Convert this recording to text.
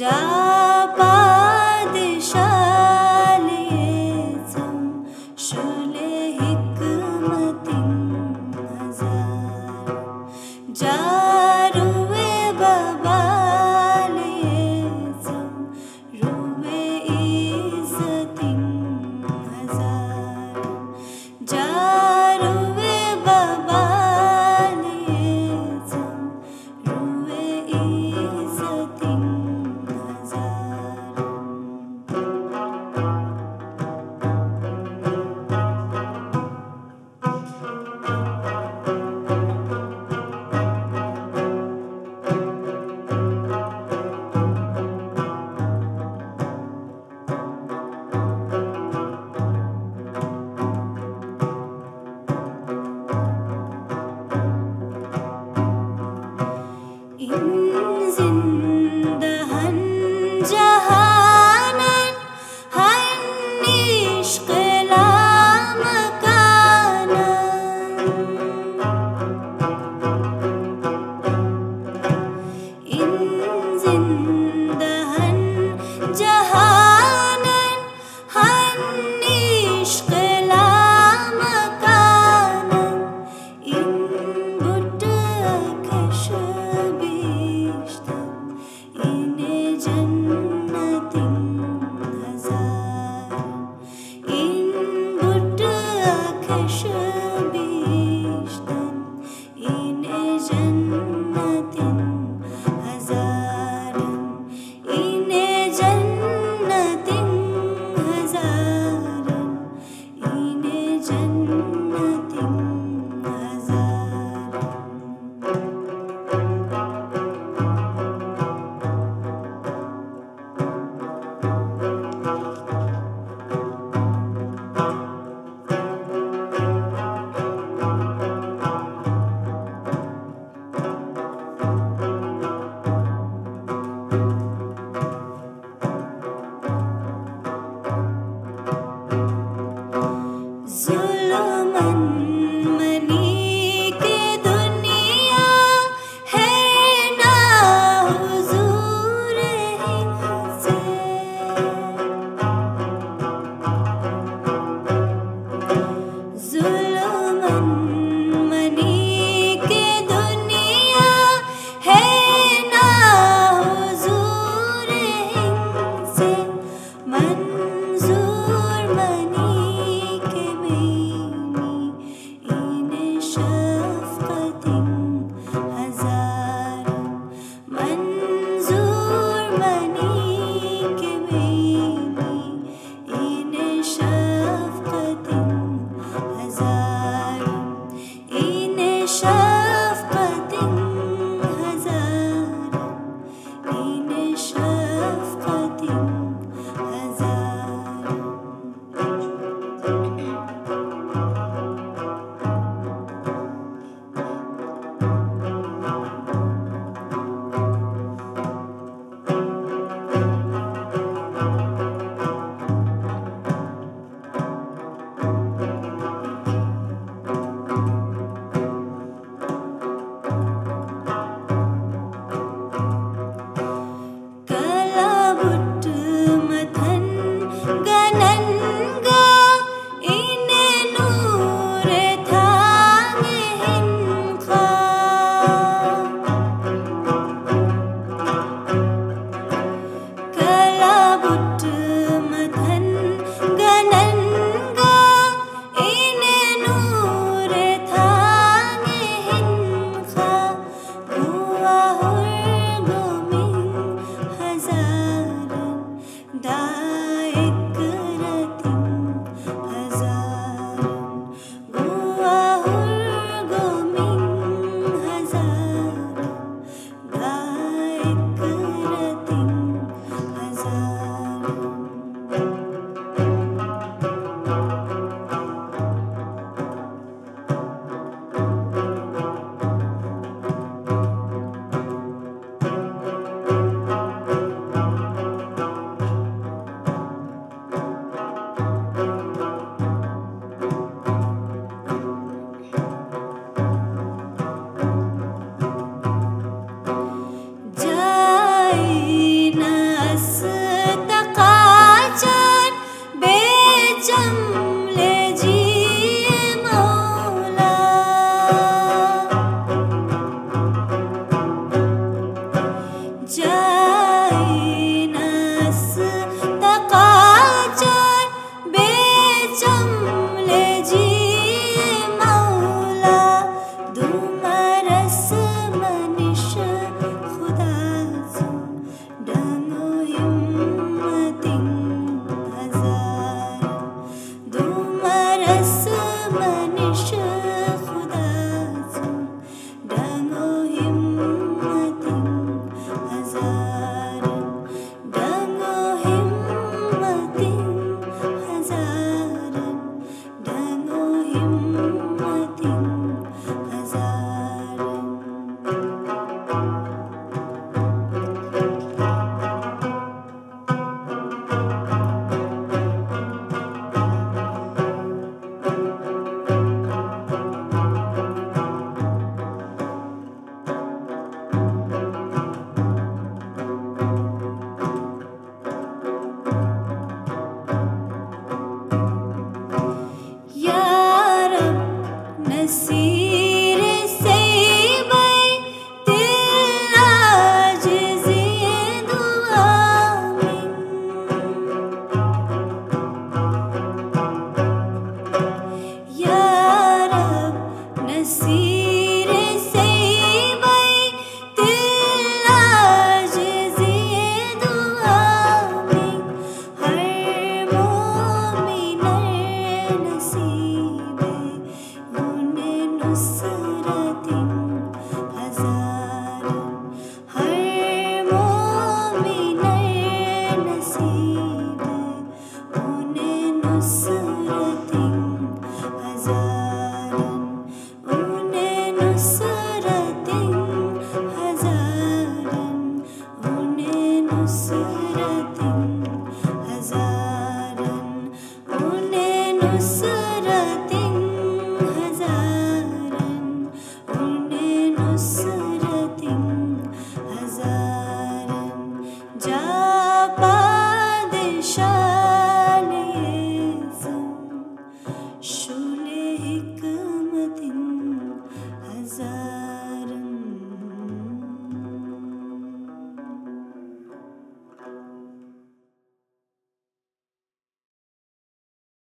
die. aşkı başım işte.